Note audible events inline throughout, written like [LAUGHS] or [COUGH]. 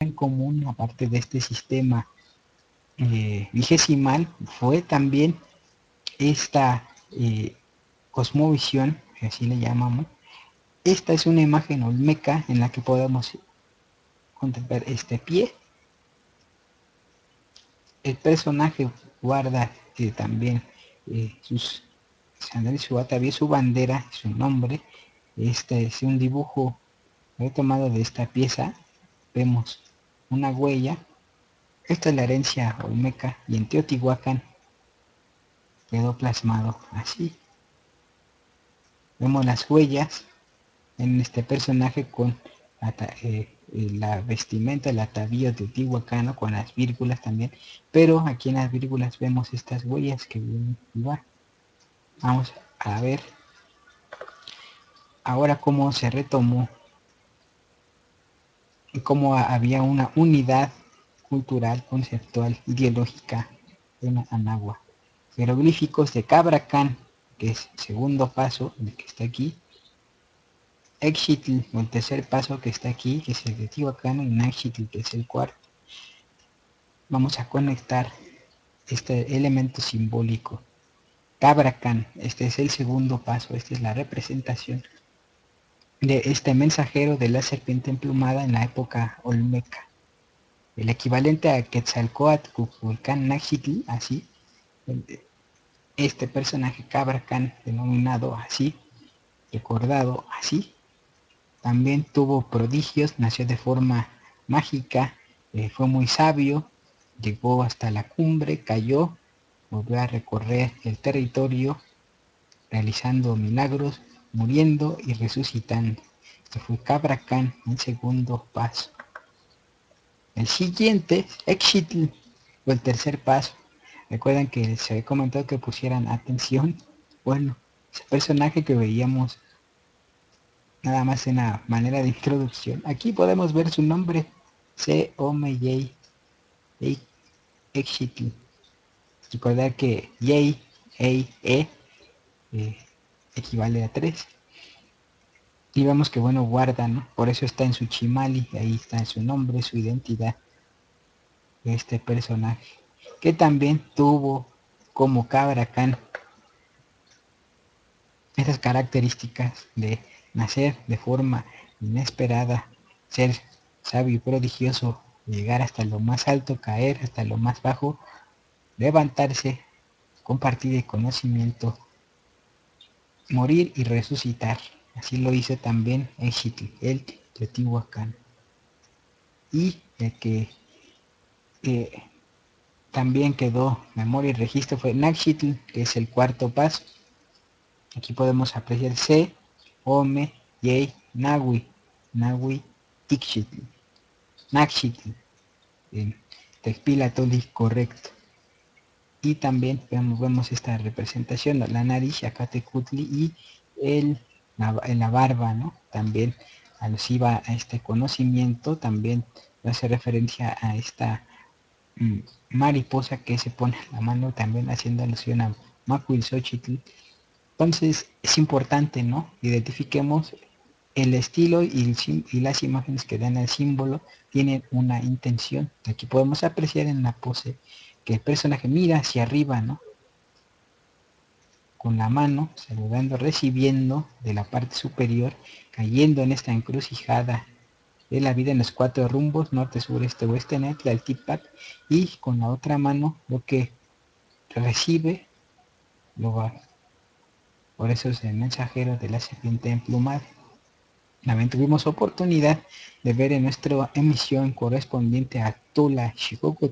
en común, aparte de este sistema eh, vigesimal, fue también esta eh, cosmovisión, así le llamamos. Esta es una imagen olmeca en la que podemos contemplar este pie. El personaje guarda eh, también sus sandalias, su atavío, su bandera, su nombre. Este es un dibujo he tomado de esta pieza. Vemos una huella. Esta es la herencia olmeca y en Teotihuacán quedó plasmado así. Vemos las huellas en este personaje con eh, la vestimenta, el atavío teotihuacano con las vírgulas también, pero aquí en las vírgulas vemos estas huellas que vienen. Vamos a ver ahora cómo se retomó cómo había una unidad cultural, conceptual, ideológica en Anagua. Jeroglíficos de Cabracán, que es el segundo paso, el que está aquí. Exitl, el tercer paso que está aquí, que es el de Tihuacán, y que es el cuarto. Vamos a conectar este elemento simbólico. Cabracán, este es el segundo paso, esta es la representación de este mensajero de la serpiente emplumada en la época olmeca. El equivalente a Quetzalcoatl, Cuculcán, Naxitl, así, este personaje Cabracán, denominado así, recordado así, también tuvo prodigios, nació de forma mágica, eh, fue muy sabio, llegó hasta la cumbre, cayó, volvió a recorrer el territorio, realizando milagros, muriendo y resucitando. Esto fue Cabracán en segundo paso. El siguiente, Exitl, o el tercer paso. Recuerdan que se había comentado que pusieran atención. Bueno, ese personaje que veíamos nada más en la manera de introducción. Aquí podemos ver su nombre. C. Ome J. Exitl. Recordar que J, E, E, equivale a 3. Y vemos que bueno guarda, ¿no? Por eso está en su chimali, ahí está su nombre, su identidad este personaje. Que también tuvo como Cabracán esas características de nacer de forma inesperada, ser sabio y prodigioso, llegar hasta lo más alto, caer hasta lo más bajo, levantarse, compartir el conocimiento morir y resucitar. Así lo hizo también Exitl, el Teotihuacán. Y el que también quedó memoria y registro fue Naxitl, que es el cuarto paso. Aquí podemos apreciar C, Ome, Yei, Nahui, Nahui, Tixitl, Naxitl, en Toli correcto y también vemos, esta representación, la nariz, Acatecutli y el, la, la barba, ¿no? También alusiva a este conocimiento, también hace referencia a esta mm, mariposa que se pone en la mano, también haciendo alusión a Xochitl. Entonces es importante, ¿no? Identifiquemos el estilo y, y, las imágenes que dan el símbolo tienen una intención. Aquí podemos apreciar en la pose que el personaje mira hacia arriba, ¿no? Con la mano, saludando, recibiendo de la parte superior, cayendo en esta encrucijada de la vida en los cuatro rumbos, norte, sur, este, oeste, en el Tipac, y con la otra mano lo que recibe lo va. Por eso es el mensajero de la serpiente emplumada. También tuvimos oportunidad de ver en nuestra emisión correspondiente a Tula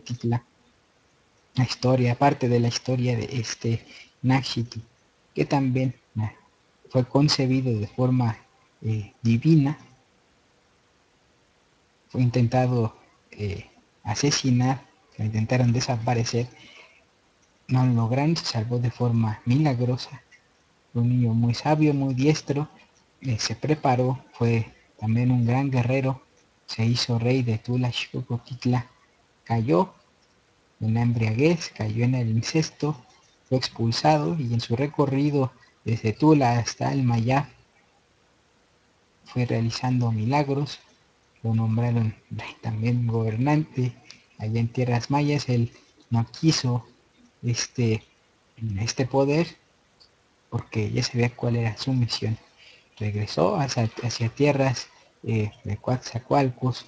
Titla la historia, parte de la historia de este Nakshiti, que también fue concebido de forma eh, divina, fue intentado eh, asesinar, intentaron desaparecer, no lo lograron, se salvó de forma milagrosa, un niño muy sabio, muy diestro, eh, se preparó, fue también un gran guerrero, se hizo rey de Tula Xcocoquitla, cayó en embriaguez, cayó en el incesto, fue expulsado y en su recorrido desde Tula hasta el Mayab fue realizando milagros, lo nombraron [LAUGHS] también gobernante allá en tierras mayas, él no quiso este, este poder porque ya sabía cuál era su misión. Regresó hacia, hacia tierras eh, de Coatzacoalcos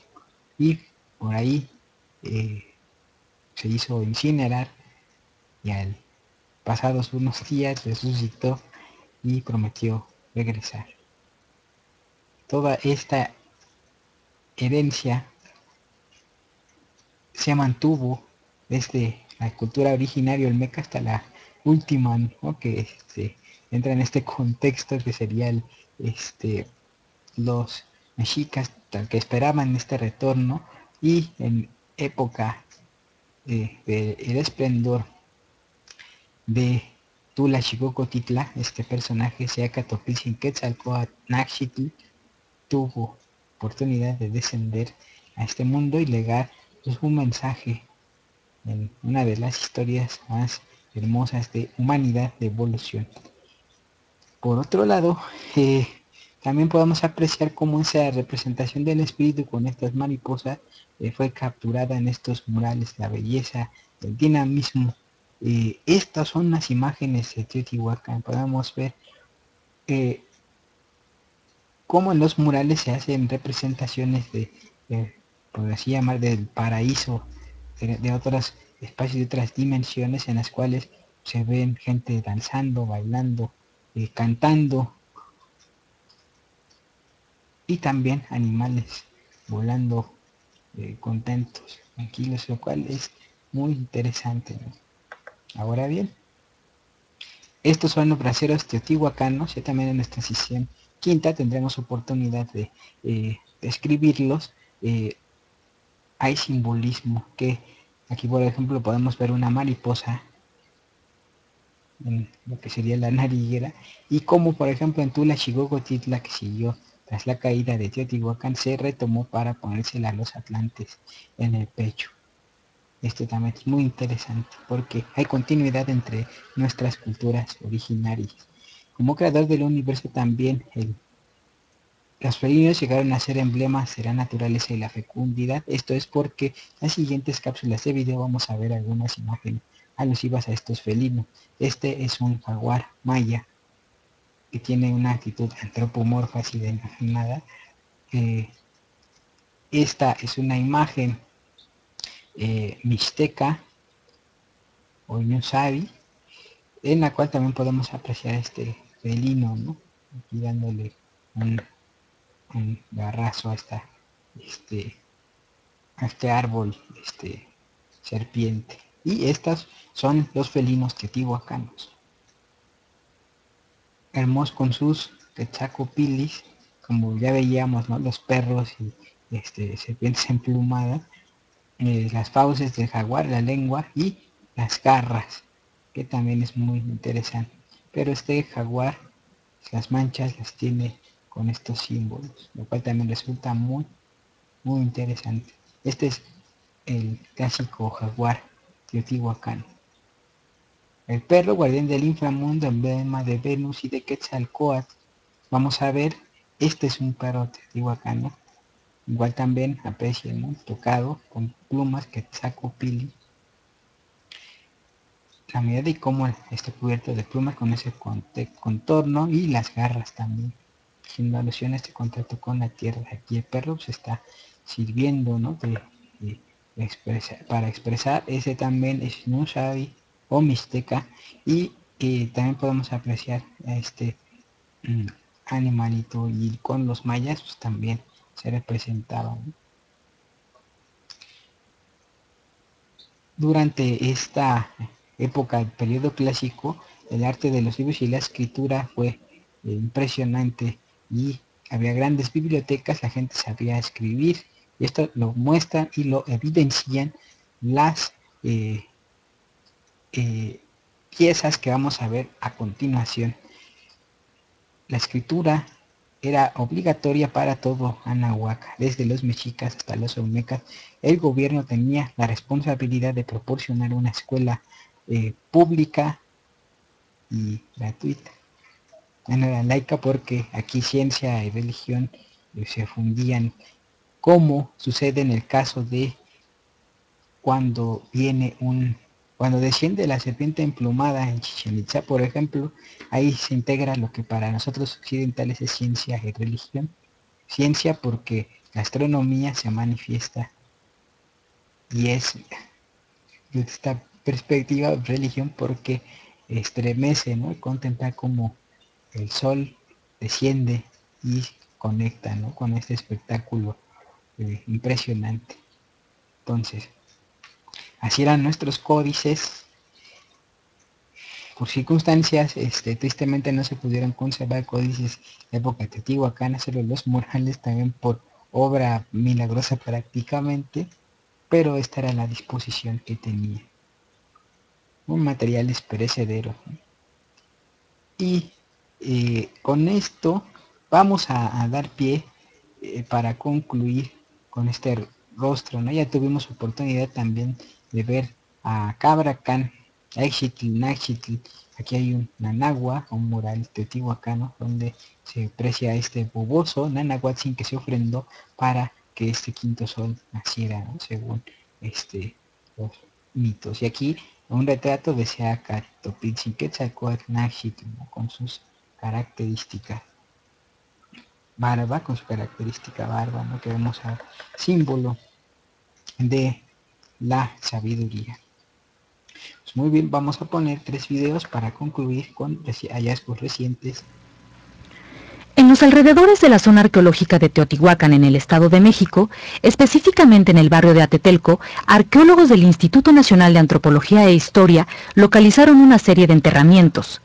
y por ahí eh, se hizo incinerar y al pasados unos días resucitó y prometió regresar. Toda esta herencia se mantuvo desde la cultura originaria olmeca hasta la última, que este, entra en este contexto que sería el, este, los mexicas que esperaban este retorno y en época del esplendor de Tula Titla, este personaje, sea Catopilzin Quetzalcoatl tuvo oportunidad de descender a este mundo y legar pues, un mensaje en una de las historias más hermosas de humanidad, de evolución. Por otro lado, eh, también podemos apreciar cómo esa representación del espíritu con estas mariposas eh, fue capturada en estos murales, la belleza, el dinamismo. Eh, estas son las imágenes de Teotihuacán. Podemos ver cómo en los murales se hacen representaciones de, por así llamar, del paraíso, de, otros espacios, de otras dimensiones en las cuales se ven gente danzando, bailando, eh, cantando y también animales volando eh, contentos, tranquilos, lo cual es muy interesante. Ahora bien, estos son los braceros teotihuacanos, y también en esta sesión quinta tendremos oportunidad de, eh, escribirlos. Eh, hay simbolismo que aquí por ejemplo podemos ver una mariposa en lo que sería la nariguera y como por ejemplo en Tula Titla que siguió tras la caída de Teotihuacán se retomó para ponérsela a los atlantes en el pecho. Este también es muy interesante porque hay continuidad entre nuestras culturas originarias. Como creador del universo también el, los felinos llegaron a ser emblemas de la naturaleza y la fecundidad. Esto es porque en las siguientes cápsulas de video vamos a ver algunas imágenes alusivas a estos felinos. Este es un jaguar maya que tiene una actitud antropomorfa así de nada. Eh, esta es una imagen eh, mixteca o ñusabi en la cual también podemos apreciar este felino, ¿no? Aquí dándole un, un garrazo a esta, este, este árbol, este serpiente. Y estas son los felinos teotihuacanos. Hermosos con sus techacopilis, como ya veíamos. Los perros y este, serpientes emplumadas, eh, las fauces del jaguar, la lengua y las garras, que también es muy interesante. Pero este jaguar, las manchas las tiene con estos símbolos, lo cual también resulta muy, muy interesante. Este es el clásico jaguar Teotihuacán. El perro guardián del inframundo, emblema de Venus y de Quetzalcoatl. Vamos a ver, este es un perro teotihuacano. Igual también aprecien, tocado con plumas que saco pili. La medida y cómo está cubierto de plumas con ese contorno y las garras también. Haciendo alusión a este contacto con la tierra. Aquí el perro se está sirviendo ¿no? de, para expresar ese también es sabe o Mixteca y también podemos apreciar este mm, animalito y con los mayas pues, también se representaba durante esta época del periodo clásico el arte de los libros y la escritura fue eh, impresionante y había grandes bibliotecas la gente sabía escribir y esto lo muestran y lo evidencian las eh, eh, piezas que vamos a ver a continuación. La escritura era obligatoria para todo Anahuac, desde los mexicas hasta los olmecas. El gobierno tenía la responsabilidad de proporcionar una escuela eh, pública y gratuita. No era laica porque aquí ciencia y religión se fundían como sucede en el caso de cuando viene un cuando desciende la serpiente emplumada en Chichen Itza, por ejemplo, ahí se integra lo que para nosotros occidentales es ciencia y religión. Ciencia porque la astronomía se manifiesta y es de esta perspectiva religión porque estremece, ¿no? Contempla como el sol desciende y conecta, ¿no? Con este espectáculo eh, impresionante. Entonces, así eran nuestros códices. Por circunstancias, este, tristemente no se pudieron conservar códices de época teotihuacana, solo los murales también por obra milagrosa prácticamente, pero esta era la disposición que tenía. Un material es perecedero. Y eh, con esto vamos a, dar pie eh, para concluir con este rostro, ¿no? Ya tuvimos oportunidad también de ver a Cabra Can, Exitl, Naxitl, aquí hay un Nanagua, un mural teotihuacano, donde se aprecia este boboso sin que se ofrendó para que este quinto sol naciera, según este los mitos. Y aquí un retrato de Seacat, Quetzalcoatl, con sus características barba, con su característica barba, ¿no? que vemos al símbolo de la sabiduría. Pues muy bien, vamos a poner tres videos para concluir con hallazgos recientes. En los alrededores de la zona arqueológica de Teotihuacán en el Estado de México, específicamente en el barrio de Atetelco, arqueólogos del Instituto Nacional de Antropología e Historia localizaron una serie de enterramientos,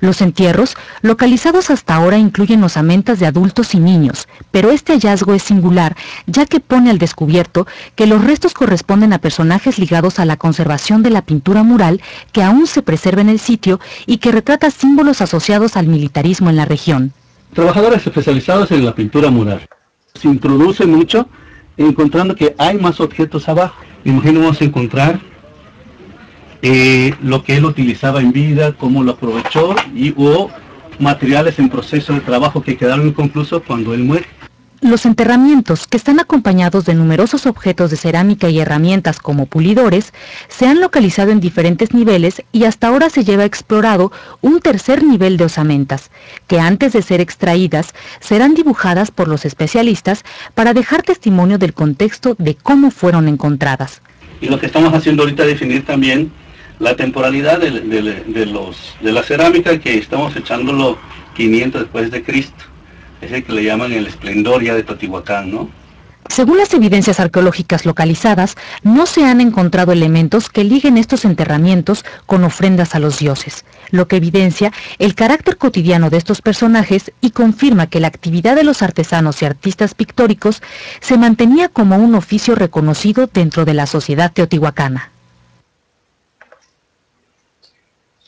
los entierros, localizados hasta ahora, incluyen osamentas de adultos y niños, pero este hallazgo es singular, ya que pone al descubierto que los restos corresponden a personajes ligados a la conservación de la pintura mural que aún se preserva en el sitio y que retrata símbolos asociados al militarismo en la región. Trabajadores especializados en la pintura mural. Se introduce mucho encontrando que hay más objetos abajo. Imaginemos encontrar eh, lo que él utilizaba en vida, cómo lo aprovechó y hubo materiales en proceso de trabajo que quedaron inconclusos cuando él muere. Los enterramientos, que están acompañados de numerosos objetos de cerámica y herramientas como pulidores, se han localizado en diferentes niveles y hasta ahora se lleva explorado un tercer nivel de osamentas, que antes de ser extraídas serán dibujadas por los especialistas para dejar testimonio del contexto de cómo fueron encontradas. Y lo que estamos haciendo ahorita es definir también la temporalidad de, la cerámica que estamos echándolo 500 después de Cristo. Es el que le llaman el esplendor ya de Teotihuacán, ¿no? Según las evidencias arqueológicas localizadas, no se han encontrado elementos que liguen estos enterramientos con ofrendas a los dioses, lo que evidencia el carácter cotidiano de estos personajes y confirma que la actividad de los artesanos y artistas pictóricos se mantenía como un oficio reconocido dentro de la sociedad teotihuacana.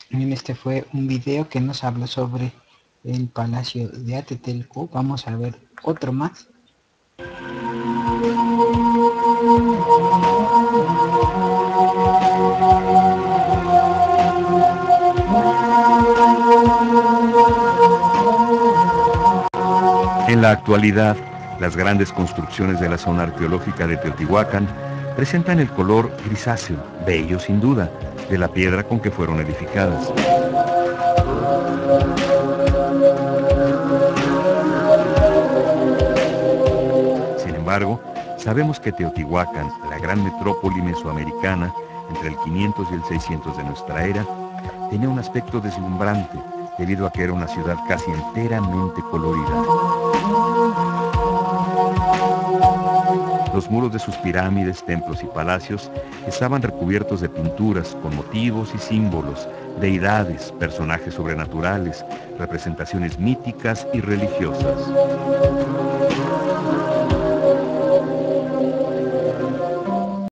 Este fue un video que nos habla sobre el palacio de Atetelco. Vamos a ver otro más. En la actualidad, las grandes construcciones de la zona arqueológica de Teotihuacán presentan el color grisáceo, bello sin duda, de la piedra con que fueron edificadas. Sin embargo, sabemos que Teotihuacán, la gran metrópoli mesoamericana, entre el 500 y el 600 de nuestra era, tenía un aspecto deslumbrante debido a que era una ciudad casi enteramente colorida. Los muros de sus pirámides, templos y palacios estaban recubiertos de pinturas con motivos y símbolos, deidades, personajes sobrenaturales, representaciones míticas y religiosas.